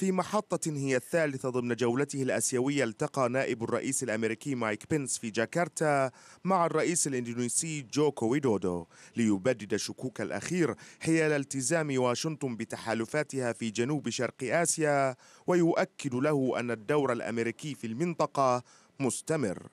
في محطة هي الثالثة ضمن جولته الآسيوية التقى نائب الرئيس الأمريكي مايك بينس في جاكرتا مع الرئيس الإندونيسي جوكو ويدودو ليبدد شكوك الأخير حيال التزام واشنطن بتحالفاتها في جنوب شرق آسيا ويؤكد له أن الدور الأمريكي في المنطقة مستمر.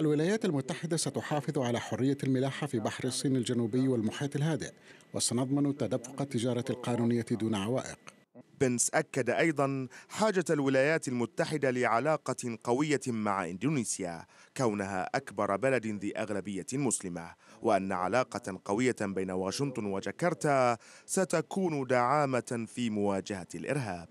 الولايات المتحدة ستحافظ على حرية الملاحة في بحر الصين الجنوبي والمحيط الهادئ وسنضمن تدفق التجارة القانونية دون عوائق. بنس أكد أيضا حاجة الولايات المتحدة لعلاقة قوية مع إندونيسيا كونها أكبر بلد ذي أغلبية مسلمة وأن علاقة قوية بين واشنطن وجاكرتا ستكون دعامة في مواجهة الإرهاب.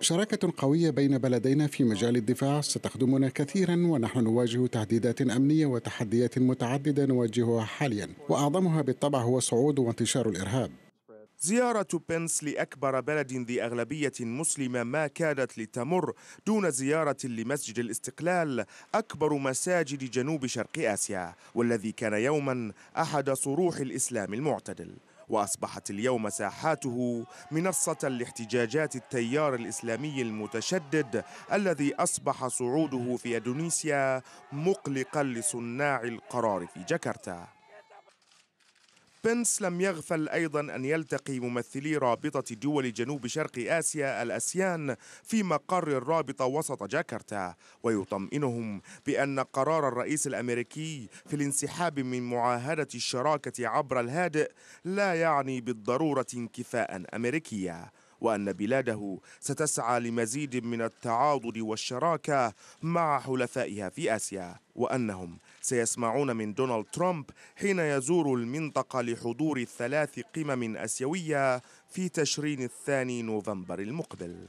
شراكة قوية بين بلدينا في مجال الدفاع ستخدمنا كثيرا ونحن نواجه تهديدات أمنية وتحديات متعددة نواجهها حاليا وأعظمها بالطبع هو صعود وانتشار الإرهاب. زيارة بنس لأكبر بلد ذي أغلبية مسلمة ما كادت لتمر دون زيارة لمسجد الاستقلال أكبر مساجد جنوب شرق آسيا والذي كان يوما أحد صروح الإسلام المعتدل. وأصبحت اليوم ساحاته منصة لاحتجاجات التيار الإسلامي المتشدد الذي أصبح صعوده في أندونيسيا مقلقا لصناع القرار في جاكرتا. بنس لم يغفل أيضا أن يلتقي ممثلي رابطة دول جنوب شرق آسيا الأسيان في مقر الرابطة وسط جاكرتا ويطمئنهم بأن قرار الرئيس الأمريكي في الانسحاب من معاهدة الشراكة عبر الهادئ لا يعني بالضرورة انكفاء أمريكيا. وأن بلاده ستسعى لمزيد من التعاضد والشراكة مع حلفائها في آسيا وأنهم سيسمعون من دونالد ترامب حين يزور المنطقة لحضور ثلاث قمم أسيوية في تشرين الثاني نوفمبر المقبل.